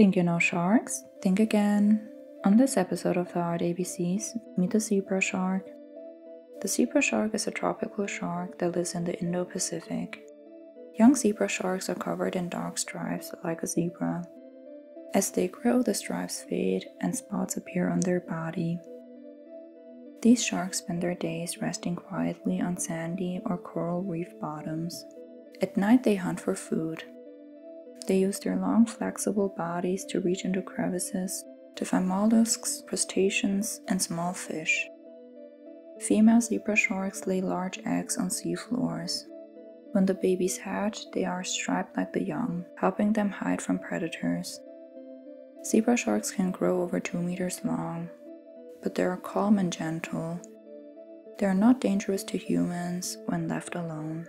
Think you know sharks? Think again. On this episode of the Art ABCs, meet the zebra shark. The zebra shark is a tropical shark that lives in the Indo Pacific. Young zebra sharks are covered in dark stripes like a zebra. As they grow, the stripes fade and spots appear on their body. These sharks spend their days resting quietly on sandy or coral reef bottoms. At night, they hunt for food. They use their long, flexible bodies to reach into crevices to find mollusks, crustaceans, and small fish. Female zebra sharks lay large eggs on seafloors. When the babies hatch, they are striped like the young, helping them hide from predators. Zebra sharks can grow over 2 meters long, but they are calm and gentle. They are not dangerous to humans when left alone.